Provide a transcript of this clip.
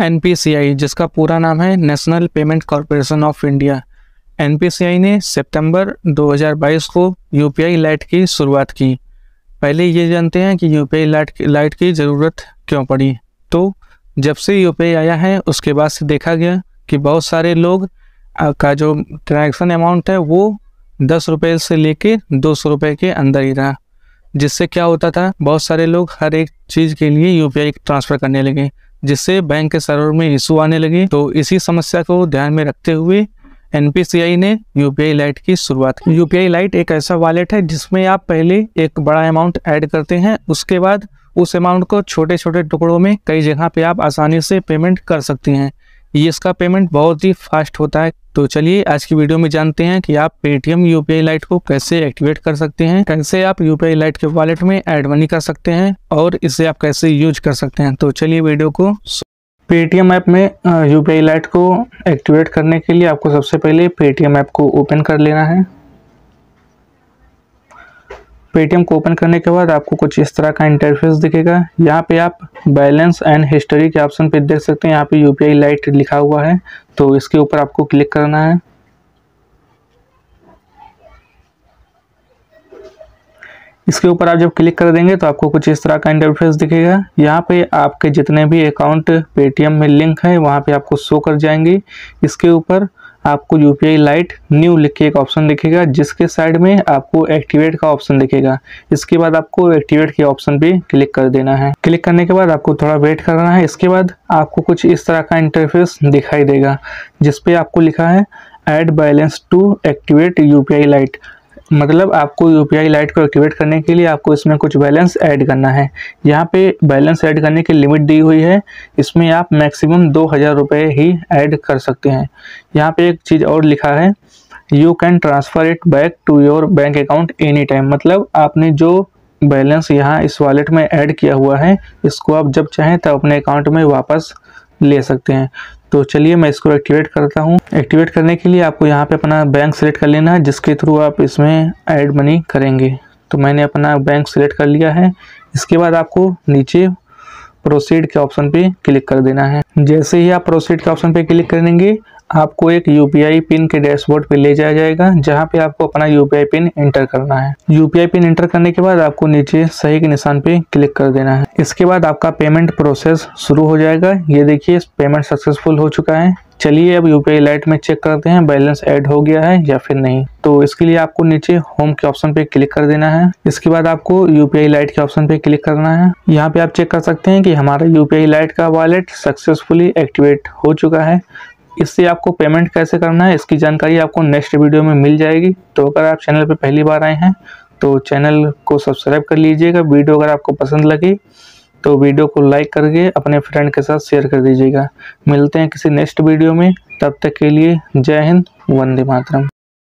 NPCI जिसका पूरा नाम है National Payment Corporation of India. NPCI ने सितंबर 2022 को यू पी लाइट की शुरुआत की। पहले ये जानते हैं कि यू पी लाइट लाइट की ज़रूरत क्यों पड़ी। तो जब से यूपीआई आया है, उसके बाद से देखा गया कि बहुत सारे लोग का जो ट्रांजेक्शन अमाउंट है, वो दस रुपये से लेके दो सौ रुपये के अंदर ही रहा। जिससे क्या होता था, बहुत सारे लोग हर एक चीज़ के लिए यूपीआई ट्रांसफ़र करने लगे। जिससे बैंक के सर्वर में इशू आने लगे। तो इसी समस्या को ध्यान में रखते हुए एनपीसीआई ने यूपीआई लाइट की शुरुआत की। यूपीआई लाइट एक ऐसा वॉलेट है जिसमें आप पहले एक बड़ा अमाउंट ऐड करते हैं, उसके बाद उस अमाउंट को छोटे छोटे टुकड़ों में कई जगह पे आप आसानी से पेमेंट कर सकती हैं। ये इसका पेमेंट बहुत ही फास्ट होता है। तो चलिए, आज की वीडियो में जानते हैं कि आप पेटीएम यूपीआई लाइट को कैसे एक्टिवेट कर सकते हैं। कैसे आप यूपीआई लाइट के वॉलेट में एड मनी कर सकते हैं और इसे आप कैसे यूज़ कर सकते हैं। तो चलिए वीडियो को पेटीएम ऐप में यूपीआई लाइट को एक्टिवेट करने के लिए आपको सबसे पहले पेटीएम ऐप को ओपन कर लेना है। पेटीएम को ओपन करने के बाद आपको कुछ इस तरह का इंटरफेस दिखेगा। यहाँ पे आप बैलेंस एंड हिस्ट्री के ऑप्शन पे देख सकते हैं। यहाँ पे यूपीआई लाइट लिखा हुआ है तो इसके ऊपर आपको क्लिक करना है। इसके ऊपर आप जब क्लिक कर देंगे तो आपको कुछ इस तरह का इंटरफेस दिखेगा। यहाँ पे आपके जितने भी अकाउंट पेटीएम में लिंक है, वहाँ पे आपको शो कर जाएँगे। इसके ऊपर आपको U P I lite new लिख के एक ऑप्शन दिखेगा, जिसके साइड में आपको एक्टिवेट का ऑप्शन दिखेगा। इसके बाद आपको एक्टिवेट के ऑप्शन पे क्लिक कर देना है। क्लिक करने के बाद आपको थोड़ा वेट करना है। इसके बाद आपको कुछ इस तरह का इंटरफेस दिखाई देगा जिसपे आपको लिखा है add balance to activate U P I lite मतलब आपको यू पी लाइट को एक्टिवेट करने के लिए आपको इसमें कुछ बैलेंस ऐड करना है। यहाँ पे बैलेंस ऐड करने की लिमिट दी हुई है। इसमें आप मैक्सिमम दो हज़ार रुपये ही ऐड कर सकते हैं। यहाँ पे एक चीज़ और लिखा है you can transfer it back to your bank account any time मतलब आपने जो बैलेंस यहाँ इस वॉलेट में ऐड किया हुआ है, इसको आप जब चाहें तब अपने अकाउंट में वापस ले सकते हैं। तो चलिए मैं इसको एक्टिवेट करता हूँ। एक्टिवेट करने के लिए आपको यहाँ पे अपना बैंक सेलेक्ट कर लेना है, जिसके थ्रू आप इसमें ऐड मनी करेंगे। तो मैंने अपना बैंक सेलेक्ट कर लिया है। इसके बाद आपको नीचे प्रोसीड के ऑप्शन पे क्लिक कर देना है। जैसे ही आप प्रोसीड के ऑप्शन पे क्लिक करेंगे, आपको एक यूपीआई पिन के डैशबोर्ड पे ले जाया जाएगा, जहाँ पे आपको अपना यूपीआई पिन एंटर करना है। यूपीआई पिन एंटर करने के बाद आपको नीचे सही के निशान पे क्लिक कर देना है। इसके बाद आपका पेमेंट प्रोसेस शुरू हो जाएगा। ये देखिए पेमेंट सक्सेसफुल हो चुका है। चलिए अब यू यूपीआई लाइट में चेक करते हैं बैलेंस ऐड हो गया है या फिर नहीं। तो इसके लिए आपको नीचे होम के ऑप्शन पे क्लिक कर देना है। इसके बाद आपको यू यूपीआई लाइट के ऑप्शन पे क्लिक करना है। यहाँ पे आप चेक कर सकते हैं कि हमारा यू यूपीआई लाइट का वॉलेट सक्सेसफुली एक्टिवेट हो चुका है। इससे आपको पेमेंट कैसे करना है, इसकी जानकारी आपको नेक्स्ट वीडियो में मिल जाएगी। तो अगर आप चैनल पर पहली बार आए हैं तो चैनल को सब्सक्राइब कर लीजिएगा। वीडियो अगर आपको पसंद लगी तो वीडियो को लाइक करके अपने फ्रेंड के साथ शेयर कर दीजिएगा। मिलते हैं किसी नेक्स्ट वीडियो में। तब तक के लिए जय हिंद, वंदे मातरम।